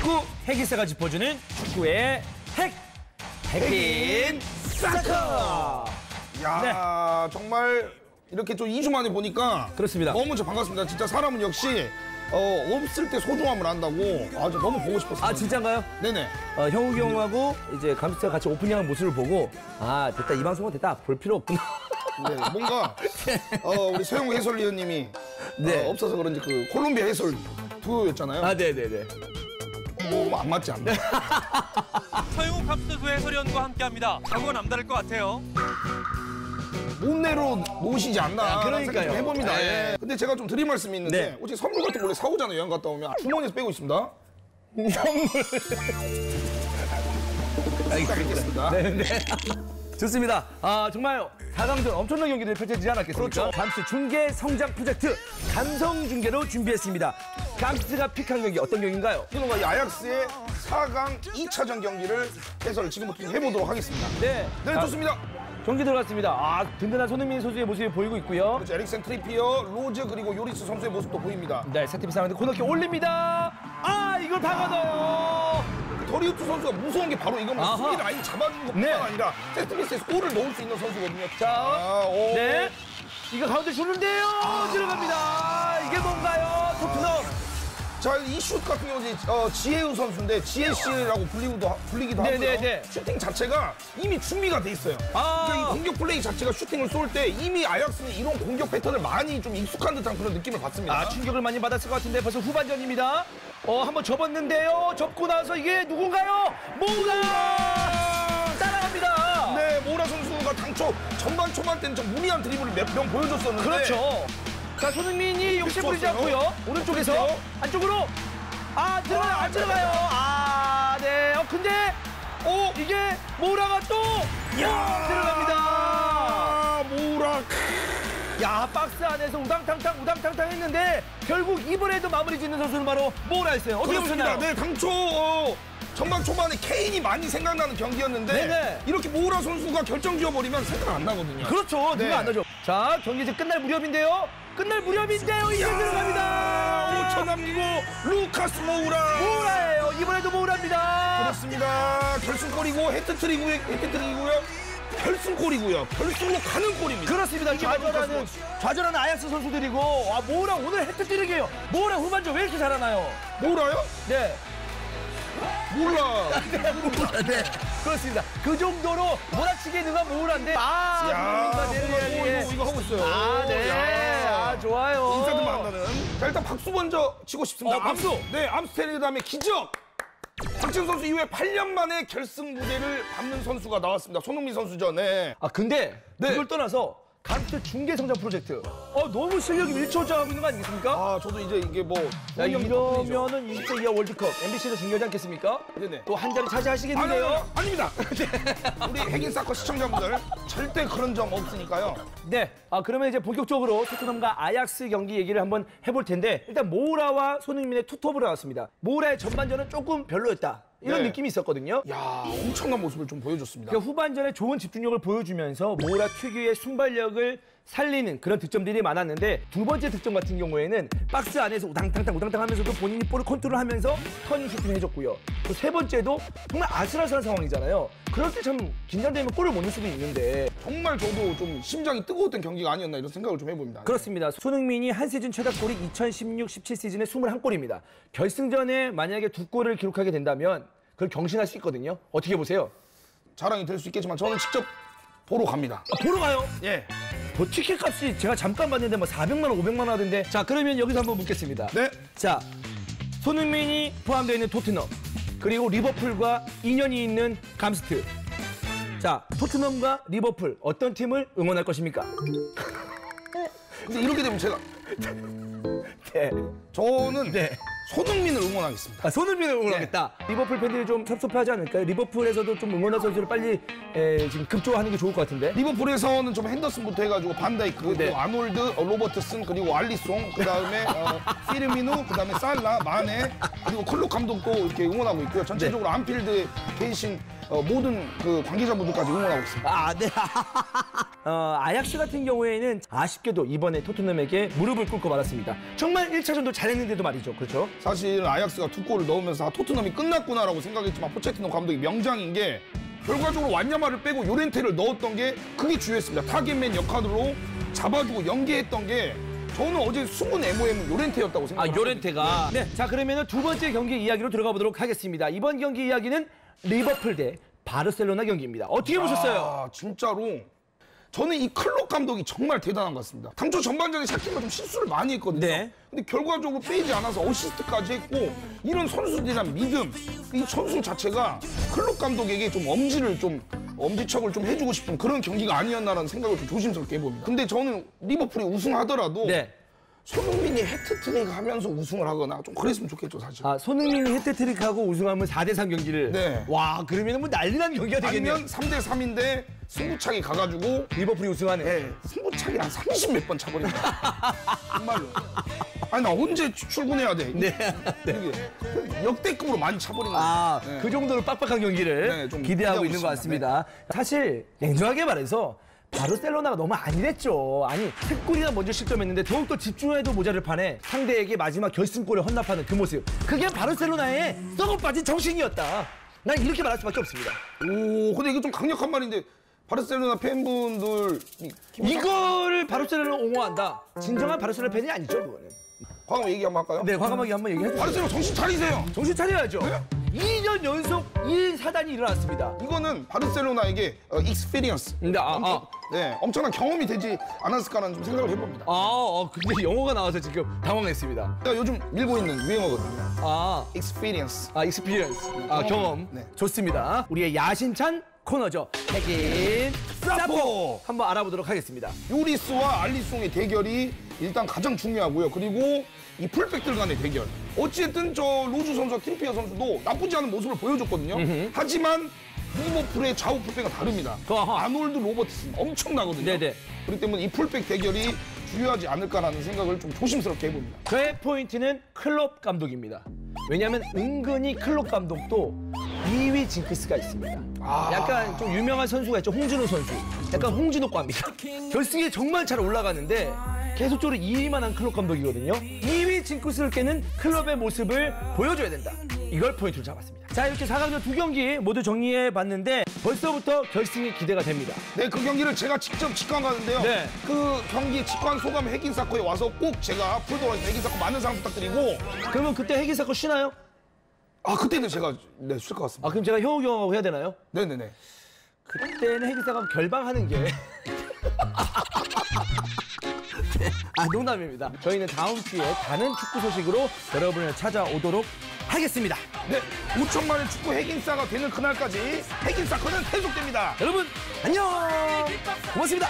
축구 핵이사가 짚어주는 축구의 핵! 핵인 사커! 야 정말 이렇게 좀 2주 만에 보니까 네. 그렇습니다. 너무 저 반갑습니다. 진짜 사람은 역시 어, 없을 때 소중함을 안다고 아주 너무 보고 싶었어요. 아, 진짜인가요? 네네. 어, 형욱이 형하고 이제 감스트가 같이 오프닝한 모습을 보고 아, 됐다. 이 방송은 됐다. 볼 필요 없구나. 네, 뭔가 어, 우리 서영우 해설위원님이 네. 어, 없어서 그런지 그 콜롬비아 해설 두였잖아요. 아, 네네네. 너무 안 맞지 않나? 서영욱 감스트 해설위원과 함께합니다. 각오가 남다를 것 같아요. 못내로 모시지 않나 아, 그러니까요. 해봅니다. 네. 예. 근데 제가 좀 드릴 말씀이 있는데 네. 어차피 선물 같은 거 원래 사오잖아요. 여행 갔다 오면 주머니에서 빼고 있습니다. 선물. 알겠습니다. 네. 좋습니다. 아, 정말 4강전 엄청난 경기들이 펼쳐지지 않았겠습니까? 그렇죠. 감스 중계 성장 프로젝트 감성 중계로 준비했습니다. 감스가 픽한 경기 어떤 경기인가요? 이 아약스의 4강 2차전 경기를 해설을 지금부터 해보도록 하겠습니다. 네. 네, 자, 좋습니다. 경기 들어갔습니다. 아, 든든한 손흥민 선수의 모습이 보이고 있고요. 그렇죠. 에릭센 트리피어, 로즈 그리고 요리스 선수의 모습도 보입니다. 네, 세트피스 상황인데 코너킥 올립니다. 아, 이걸 박아넣어요. 더리흐트 선수가 무서운 게 바로 이겁니다. 아하. 수비 라인 잡아주는 것뿐만 네. 아니라 세트피스에서 골을 넣을 수 있는 선수거든요. 자, 아, 오. 네. 이거 가운데 주는데요. 들어갑니다. 이게 뭔가요? 토트넘. 자, 이 슛 같은 경우는 어, 지혜우 선수인데 지혜 씨라고 불리기도, 하- 불리기도 네, 하고요. 네, 네. 슈팅 자체가 이미 준비가 돼 있어요. 아. 그러니까 이 공격 플레이 자체가 슈팅을 쏠 때 이미 아약스는 이런 공격 패턴을 많이 좀 익숙한 듯한 그런 느낌을 받습니다. 아, 충격을 많이 받았을 것 같은데 벌써 후반전입니다. 어, 한번 접었는데요. 접고 나서 이게 누군가요? 모가 따라갑니다. 네, 모라 선수가 당초 전반 초반 때는 좀 무리한 드리블을 몇번 보여줬었는데 그렇죠. 자, 손흥민이 욕심 부리지. 않고요. 오른쪽에서. 안쪽으로. 아, 들어가요. 안 들어가요. 아, 네. 어, 근데, 어, 이게 모라가 또, 야 들어갑니다. 아, 모라. 야, 박스 안에서 우당탕탕, 우당탕탕 했는데, 결국 이번에도 마무리 짓는 선수는 바로 모라였어요. 어떻게 그렇습니다. 보셨나요? 네, 당초 어, 전반 초반에 케인이 많이 생각나는 경기였는데 네네. 이렇게 모라 선수가 결정 지어버리면 생각 안 나거든요. 그렇죠. 네. 누가 안 나죠. 자, 경기 이제 끝날 무렵인데요. 끝날 무렵인데요. 이제 들어갑니다. 5초 남기고 루카스 모우라. 모라예요. 이번에도 모라입니다. 그렇습니다. 결승골이고 해트트릭이고요. 해트트릭이고요. 결승골이고요. 결승으로 가는 골입니다. 그렇습니다. 좌절하는 루카스 좌절하는 아약스 선수들이고 아 모라 오늘 해트트릭이에요. 모라 후반전 왜 이렇게 잘하나요? 모우라요? 네. 몰라. 네. 그렇습니다. 그 정도로 몰아치기 누가 모라인데 아 야, 손흥민과 이거, 이거, 하고 있어요. 아, 네. 야. 아, 좋아요. 인사도 만나는. 자, 일단 박수 먼저 치고 싶습니다. 어, 박수. 암- 네, 암스테르담의 기적. 박지훈 선수 이후에 8년 만에 결승 무대를 밟는 선수가 나왔습니다. 손흥민 선수죠. 네. 아 근데 네. 그걸 떠나서 감트 중계 성장 프로젝트. 어 너무 실력이 일초장하고 있는 거 아니겠습니까? 아, 저도 이제 이게 뭐. 야. 이러면은 20세 이하 월드컵 MBC도 중요하지 않겠습니까? 네네. 또 한 자리 차지하시겠는데요? 아니, 아닙니다. 우리 핵인 사커 시청자분들 절대 그런 점 없으니까요. 네. 아 그러면 이제 본격적으로 토트넘과 아약스 경기 얘기를 한번 해볼 텐데 일단 모우라와 손흥민의 투톱으로 나왔습니다. 모우라의 전반전은 조금 별로였다. 이런 네. 느낌이 있었거든요. 야, 엄청난 모습을 좀 보여줬습니다. 그러니까 후반전에 좋은 집중력을 보여주면서 모우라 특유의 순발력을 살리는 그런 득점들이 많았는데 두 번째 득점 같은 경우에는 박스 안에서 우당탕탕 우당탕 하면서도 본인이 볼을 컨트롤하면서 터닝 슈팅을 해줬고요. 또 세 번째도 정말 아슬아슬한 상황이잖아요. 그럴 때 참 긴장되면 골을 못 넣을 수도 있는데 정말 저도 좀 심장이 뜨거웠던 경기가 아니었나 이런 생각을 좀 해봅니다. 그렇습니다. 손흥민이 한 시즌 최다골이 2016-17 시즌에 21골입니다. 결승전에 만약에 두 골을 기록하게 된다면 그걸 경신할 수 있거든요. 어떻게 보세요? 자랑이 될 수 있겠지만 저는 직접 보러 갑니다. 아, 보러 가요. 예. 뭐 티켓 값이 제가 잠깐 봤는데 뭐 400만 원, 500만 원 하던데. 자, 그러면 여기서 한번 묻겠습니다. 네. 자, 손흥민이 포함되어 있는 토트넘 그리고 리버풀과 인연이 있는 감스트. 자, 토트넘과 리버풀 어떤 팀을 응원할 것입니까? 근데 이렇게 되면 제가 네. 저는 네. 손흥민을 응원하겠습니다. 아, 손흥민을 응원하겠다. 리버풀 팬들이 좀 섭섭해하지 않을까요? 리버풀에서도 좀 응원할 선수를 빨리 에, 지금 급조하는 게 좋을 것 같은데. 리버풀에서는 좀 핸더슨부터 해가지고 반다이크, 네. 또 아놀드, 어, 로버트슨, 그리고 알리송, 그 다음에 어, 피르미누, 그 다음에 살라, 마네, 그리고 클록 감독도 이렇게 응원하고 있고요. 전체적으로 안필드에 계신 어, 모든 그 관계자분들까지 응원하고 있습니다. 아, 네. 어, 아약스 같은 경우에는 아쉽게도 이번에 토트넘에게 무릎을 꿇고 말았습니다. 정말 1차전도 잘했는데도 말이죠. 그렇죠? 사실 아약스가 두 골을 넣으면서 아, 토트넘이 끝났구나라고 생각했지만 포체티노 감독이 명장인 게 결과적으로 완야마를 빼고 요렌테를 넣었던 게 그게 주효했습니다. target man 역할로 잡아주고 연계했던 게 저는 어제 숨은 MOM은 요렌테였다고 아, 생각합니다. 요렌테가. 네. 자, 그러면 두 번째 경기 이야기로 들어가 보도록 하겠습니다. 이번 경기 이야기는 리버풀 대 바르셀로나 경기입니다. 어떻게 보셨어요? 아, 진짜로 저는 이 클롭 감독이 정말 대단한 것 같습니다. 당초 전반전에 샤키리가 좀 실수를 많이 했거든요. 네. 근데 결과적으로 빼지 않아서 어시스트까지 했고 이런 선수들에 대한 믿음, 이 선수 자체가 클럽 감독에게 좀 엄지를 좀 엄지척을 좀 해주고 싶은 그런 경기가 아니었나라는 생각을 좀 조심스럽게 해봅니다. 근데 저는 리버풀이 우승하더라도 네. 손흥민이 해트트릭 하면서 우승을 하거나 좀 그랬으면 좋겠죠, 사실. 아, 손흥민이 헤트트릭하고 우승하면 4대3 경기를. 네. 와, 그러면 뭐 난리 난 경기가 되겠네요. 아니면 3대 3인데 승부차기 가가지고 리버풀이 우승하네. 네, 승부차기를 한30 몇 번 차버립니다. 정말로. 아니 나 언제 출- 출근해야 돼? 네. 이게 역대급으로 많이 아, 거예요. 네. 그 정도로 빡빡한 경기를 네, 좀 기대하고 있는 것. 같습니다. 사실 냉정하게 말해서 바르셀로나가 너무 안일했죠. 아니, 세 골이나 먼저 실점했는데 더욱더 집중해도 모자를 판에 상대에게 마지막 결승골을 헌납하는 그 모습. 그게 바르셀로나의 썩어 빠진 정신이었다. 난 이렇게 말할 수밖에 없습니다. 오, 근데 이게 좀 강력한 말인데 바르셀로나 팬분들 이- 이거를 바르셀로나 옹호한다. 진정한 바르셀로나 팬이 아니죠, 그거는. 과거 얘기 한번 할까요? 네, 과감하게 한번 얘기해 주세요. 바르셀로나 정신 차리세요. 정신 차려야죠. 2년 연속 이런 사단이 일어났습니다. 이거는 바르셀로나에게 어, experience. 근데 아, 아. 네, 엄청난 경험이 되지 않았을까라는 좀 생각을 해봅니다. 아, 어, 근데 영어가 나와서 지금 당황했습니다. 제가 요즘 밀고 있는 유행어거든요. 아, experience. 아, experience. 아, 경험. 네. 좋습니다. 우리의 야심찬 코너죠. 핵인 사포. 한번 알아보도록 하겠습니다. 요리스와 알리송의 대결이 일단 가장 중요하고요. 그리고 이 풀백들 간의 대결. 어쨌든 저 로즈 선수와 트리피어 선수도 나쁘지 않은 모습을 보여줬거든요. 하지만 리버풀의 좌우 풀백은 다릅니다. 어허. 아놀드 로버트슨 엄청나거든요. 네네. 그렇기 때문에 이 풀백 대결이 중요하지 않을까라는 생각을 좀 조심스럽게 해봅니다. 그의 포인트는 클롭 감독입니다. 왜냐하면 은근히 클롭 감독도 2위 징크스가 있습니다. 아. 약간 좀 유명한 선수가 있죠. 홍진호 선수. 약간 홍진호과입니다. 결승에 정말 잘 올라가는데 계속적으로 2위만 한 클럽 감독이거든요. 2위 징크스를 깨는 클럽의 모습을 보여줘야 된다. 이걸 포인트로 잡았습니다. 자 이렇게 4강전 두 경기 모두 정리해 봤는데 벌써부터 결승이 기대가 됩니다. 네, 그 경기를 제가 직접 직관 가는데요. 네. 그 경기 직관 소감 핵인사코에 와서 꼭 제가 풀도어에서 핵인사코 많은 사랑 부탁드리고 그러면 그때 핵이사코 쉬나요? 아 그때는 제가 네, 쉴 것 같습니다. 아 그럼 제가 효우 형하고 해야 되나요? 네네네. 그때는 핵이사가 결방하는 게. 아, 농담입니다. 저희는 다음 주에 다른 축구 소식으로 여러분을 찾아오도록 하겠습니다. 네, 5천만의 축구 핵인싸가 되는 그날까지 핵인사커는 계속됩니다. 여러분, 안녕! 고맙습니다.